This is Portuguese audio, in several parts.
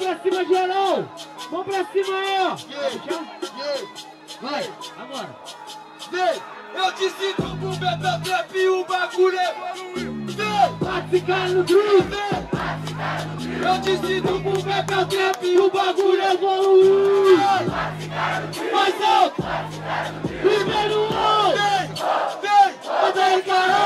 pra cima, geral! Mão pra cima aí, ó! Vai, agora! Vem! Eu te sinto pro Metal Trap e o bagulho evoluiu! Vem! Bate cara no drill! Vem! Eu te sinto pro Metal Trap e o bagulho evoluiu! Mais alto! Primeiro um! Vem! Vem! Manda aí, caralho!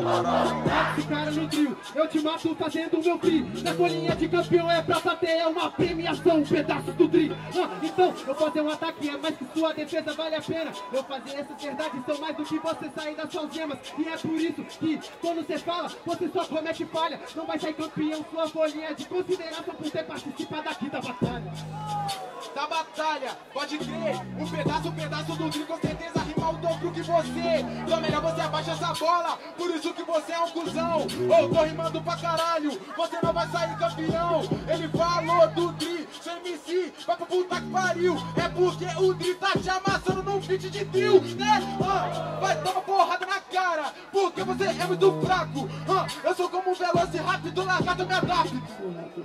Esse cara no trio, eu te mato fazendo o meu free. Na colinha de campeão é pra plateia uma premiação, um pedaço do tri. Ah, então, eu fazer um ataque é mais que sua defesa vale a pena. Eu fazer essas verdades são mais do que você sair das suas gemas. E é por isso que, quando você fala, você só comete falha. Não vai sair campeão, sua folhinha de consideração por ter participado aqui da batalha. Da batalha, pode crer, um pedaço, um pedaço do tri, com certeza o dobro que você. Então melhor você abaixa essa bola, por isso que você é um cuzão. Ou tô rimando pra caralho, você não vai sair campeão. Ele falou do Dri, seu MC, vai pra puta que pariu. É porque o Dri tá te amassando num beat de trio, né? Ah, vai tomar porrada na cara, porque você é muito fraco. Ah, eu sou como um veloz e rápido, largado me adapto.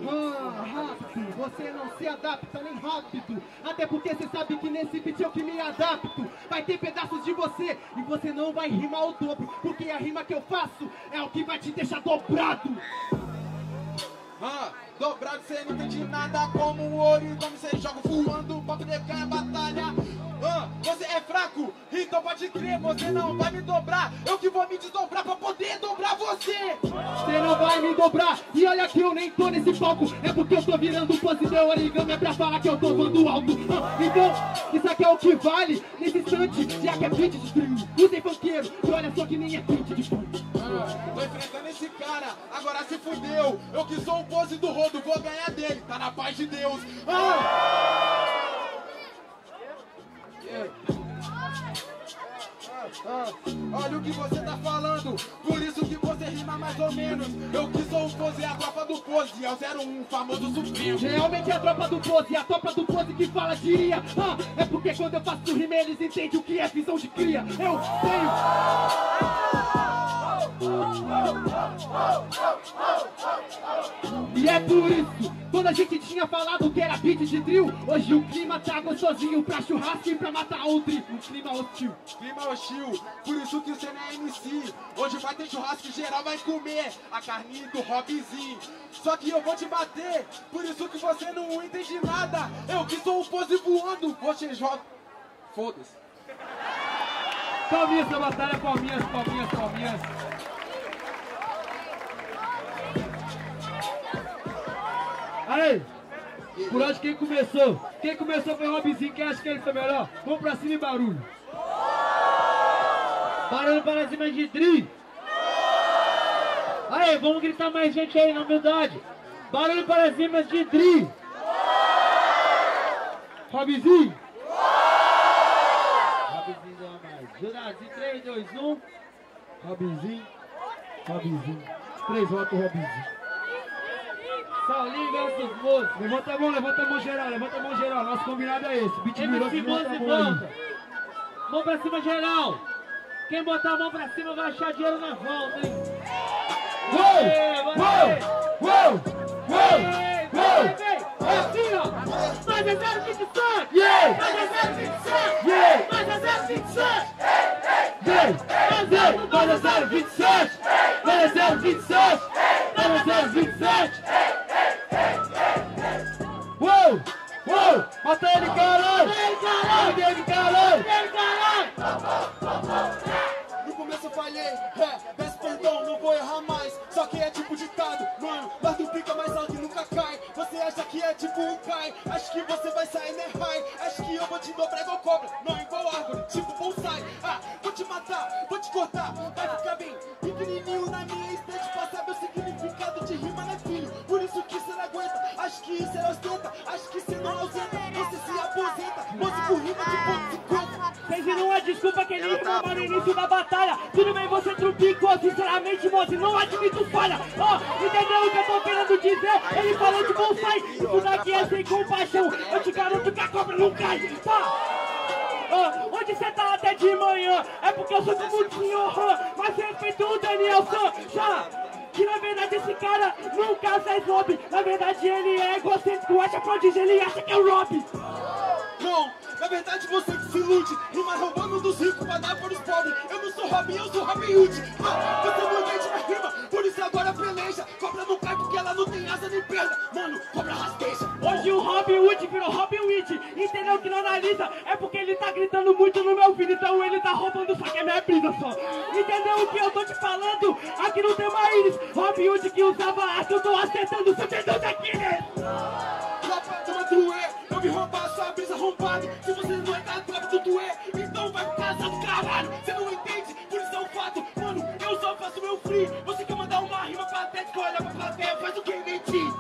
Ah, rápido, você não se adapta nem rápido. Até porque você sabe que nesse beat eu que me adapto. Vai ter pedaços de você e você não vai rimar o dobro. Porque a rima que eu faço é o que vai te deixar dobrado. Ah, dobrado cê não entende nada como o origami Cê joga voando pra poder a batalha ah, Você é fraco, então pode crer Você não vai me dobrar, eu que vou me desdobrar Pra poder dobrar você. Você não vai me dobrar, e olha que eu nem tô nesse palco. É porque eu tô virando pose de origami É pra falar que eu tô voando alto. Ah, Então, isso aqui é o que vale Nesse instante, já que é de trio Usei funkeiro, e olha só que nem é beat de funk ah, Tô enfrentando esse cara, agora se fudeu. Eu que sou o pose do rodo, vou ganhar dele, tá na paz de Deus. Ah! Que você tá falando, por isso que você rima mais ou menos. Eu que sou o Pose, a tropa do Pose, é o 01, famoso supremo. Realmente é a tropa do Pose, a tropa do Pose que fala diria. Ah, é porque quando eu faço rima eles entendem o que é visão de cria. Eu tenho. E é por isso, quando a gente tinha falado que era beat de drill, hoje o clima tá gostosinho pra churrasco e pra matar o. Um clima hostil. Clima hostil, por isso que você não é MC. Hoje vai ter churrasco e geral vai comer a carninha do Robzinho. Só que eu vou te bater, por isso que você não entende nada. Eu que sou o pose voando, você joga. Foda-se. Palminhas da batalha, palminhas, palminhas, palminhas. Aí, por onde quem começou? Quem começou foi o Robinho, quem acha que ele foi melhor? Vamos pra cima e barulho. Barulho para cima de Dri. Aí, vamos gritar mais gente aí na humildade. Barulho para cima de Dri. Robinho. Robinho deu mais. Jurazi, 3, 2, 1. Robinho. Robinho. Três votos, Robinho. Saulinho versus Moço. Levanta a mão, levanta a mão geral, levanta a mão geral. Nosso combinado é esse. Beat virou, MC Moço e volta. Mão pra cima geral. Quem botar a mão pra cima vai achar dinheiro na volta, hein? Uou! Uou! Uou! Uou! Uou! É assim, ó. Mais é 027. Yeah! Mais é 027. Yeah! Mais é 027. Yeah! Mais é 027. Mais é 027. Mais é 027. Uou! Mata ele, caralho! Mata ele, caralho! No começo eu falhei, é, peço perdão, não vou errar mais. Só que é tipo ditado, mano, mas tu pica mais alto e nunca cai. Você acha que é tipo um cai, acho que você vai sair, né, high. Acho que eu vou te dobrar igual cobra, não igual árvore, tipo bonsai. Ah, vou te matar, vou te cortar, vai ficar bem rimou no início da batalha Tudo bem, você trupicou, sinceramente, moço, não admito falha Ó, entendeu o que eu tô querendo dizer? Ele falou de bonsai, isso daqui é sem compaixão Eu te garanto que a cobra não cai, tá? Ó, onde cê tá até de manhã? É porque eu sou como o senhor, mas respeito o Daniel San, já que na verdade esse cara nunca fez hobby. Na verdade ele é egocêntrico, acha prodígio, ele acha que é o Rob. Não, na verdade você que se ilude Rima roubando dos ricos pra dar para os pobres. Eu não sou Robin, eu sou Robin Hood. Não, você não entende minha rima Por isso agora peleja. Cobra não cai porque ela não tem asa nem perna. Mano, cobra rasteja. Hoje o Robin Hood virou Robin Hood. Entendeu que não analisa? É porque ele tá gritando muito no meu filho Então ele tá roubando, só que é minha brisa só. Entendeu o que eu tô te falando? Aqui não tem mais Robin Hood que usava aço Eu tô acertando o seu dedão arrombado Se você não é da tropa do tuê Então vai pra casa do caralho. Você não entende, por isso é um fato. Mano, eu só faço meu free. Você quer mandar uma rima patética Olha pra plateia, faz o Kennedy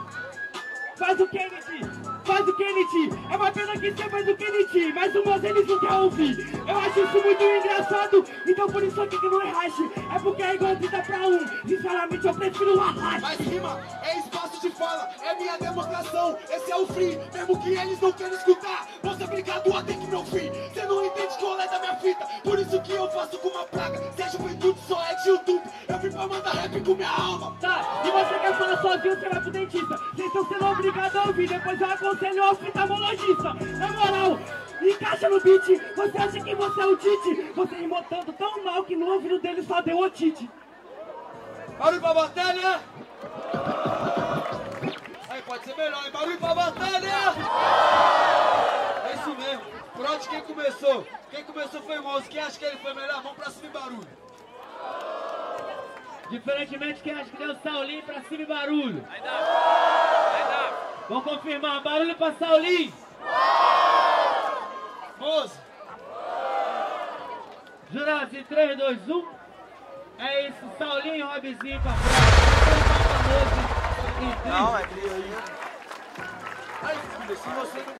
Faz o Kennedy, faz o Kennedy. É uma pena que você faz o Kennedy, mas o eles não querem ouvir. Eu acho isso muito engraçado, então por isso aqui que não é rache. É porque é igual 30 pra um. Sinceramente eu prefiro o arraste. Mas rima é espaço de fala, é minha demonstração. Esse é o free, mesmo que eles não queiram escutar. Você é obrigado a ter que meu fim. Você não entende o rolê da minha fita. Por isso que eu faço com uma praga. Se a juventude só é de YouTube, eu vim pra mandar rap com minha alma. Tá, e você quer falar sozinho, você vai pro dentista. Vocês estão sendo obrigados a ouvir, depois eu aconselho ao oftalmologista. Na moral, encaixa no beat. Você acha que você é o Tite? Você rimotando tão mal que no ouvido dele só deu otite. Barulho pra batalha! Aí pode ser melhor, hein? Barulho pra batalha! É isso mesmo. Por onde quem começou? Quem começou foi o moço. Quem acha que ele foi melhor? Vamos pra cima e barulho. Diferentemente quem acha que deu Saulinho pra cima e barulho. Vai dar. Vai dar. Vamos confirmar. Barulho pra Saulinho. Moço, Em 3, 2, 1. É isso, Saulinho Robzinho pra frente. Famoso em 30. não, é que aí. Filho, se você não